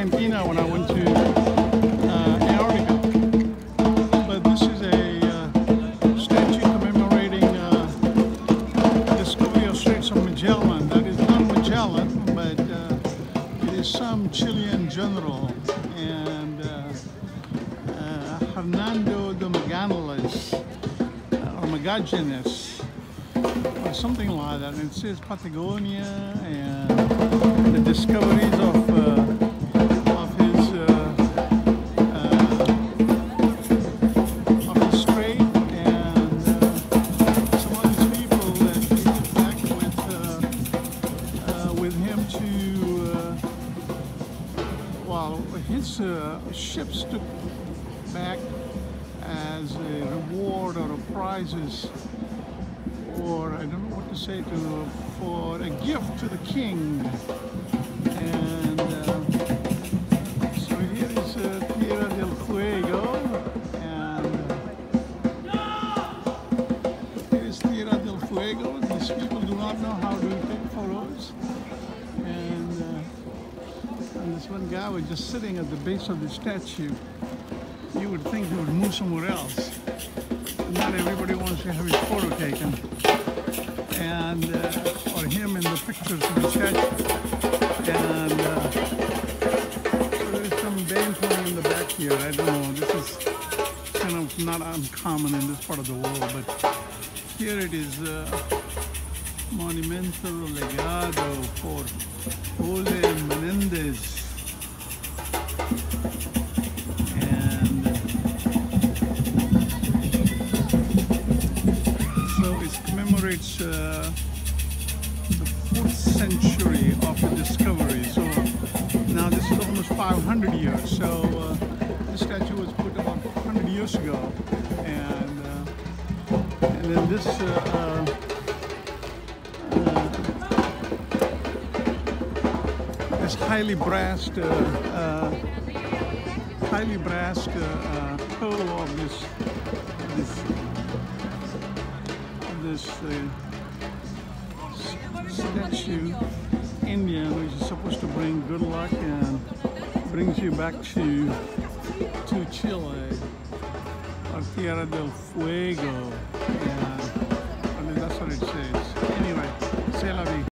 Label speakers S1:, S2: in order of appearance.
S1: Argentina when I went to uh, Antarctica. But this is a uh, statue commemorating uh, the discovery of Straits of Magellan. That is not Magellan, but uh, it is some Chilean general. And uh, Hernando de Magallanes, or Magallanes, or something like that. And it says Patagonia and the discoveries of Uh, well, his uh, ships took back as a reward or a prizes, or I don't know what to say to, for a gift to the king. And uh, so here is uh, Tierra del Fuego, and here is Tierra del Fuego. These people do not know how to take photos, and. Uh, and this one guy was just sitting at the base of the statue. You would think he would move somewhere else. Not everybody wants to have his photo taken. And, uh, or him in the pictures of the statue. And uh, there's some band playing in the back here. I don't know. This is kind of not uncommon in this part of the world, but here it is. Uh, Monumento Legado por so it commemorates uh, the fourth century of the discovery. So now this is almost 500 years. So uh, this statue was put about 100 years ago. And, uh, and then this uh, uh, this highly brassed, uh, highly brassed toe of this, this, this uh, statue, Indian, which is supposed to bring good luck and brings you back to to Chile or Tierra del Fuego. And, I mean, that's what it says. Anyway, c'est la vie.